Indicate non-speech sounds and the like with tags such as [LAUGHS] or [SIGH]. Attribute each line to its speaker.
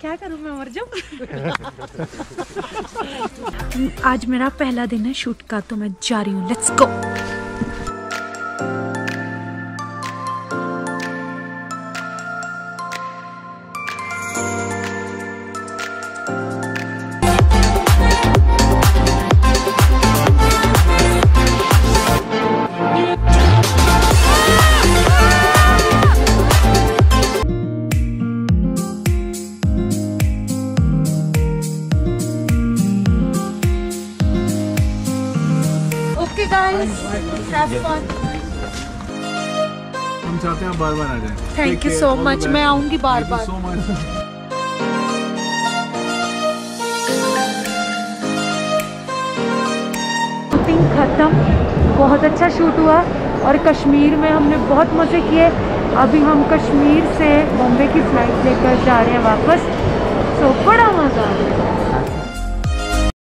Speaker 1: क्या करूँ मैं, मर जाऊँ? [LAUGHS] आज मेरा पहला दिन है शूट का तो मैं जा रही हूँ। Let's go okay guys have fun
Speaker 2: हम चाहते हैं आप बार बार आ जाएँ।
Speaker 1: थैंक यू सो मच मैं आऊँगी बार बार.
Speaker 2: सो मच
Speaker 1: ख़त्म. बहुत अच्छा शूट हुआ और कश्मीर में हमने बहुत मज़े किए. अभी हम कश्मीर से बॉम्बे की फ़्लाइट लेकर जा रहे हैं वापस. So good